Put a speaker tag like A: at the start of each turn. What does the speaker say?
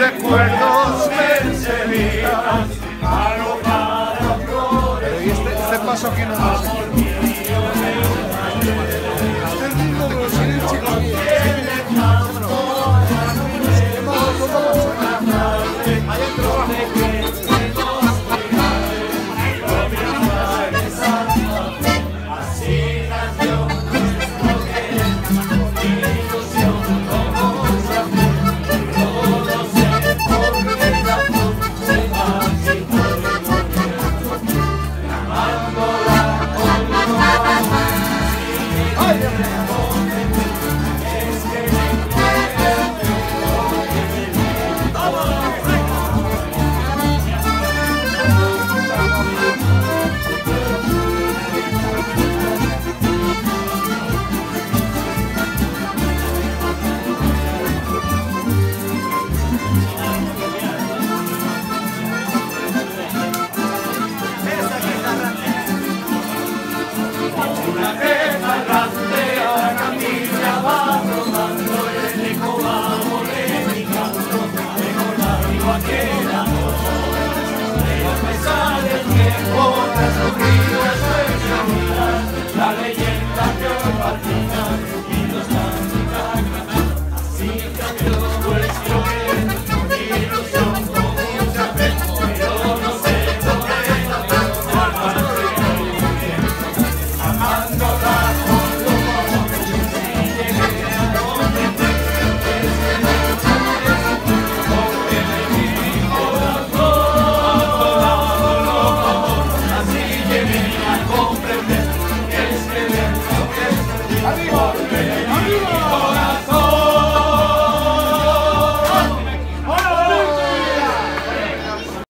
A: recuerdos me a lo para. Este, este, paso que nos comprender.